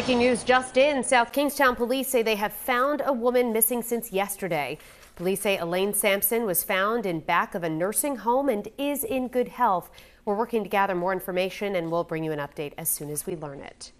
Breaking news just in. South Kingstown police say they have found a woman missing since yesterday. Police say Elaine Sampson was found in back of a nursing home and is in good health. We're working to gather more information and we'll bring you an update as soon as we learn it.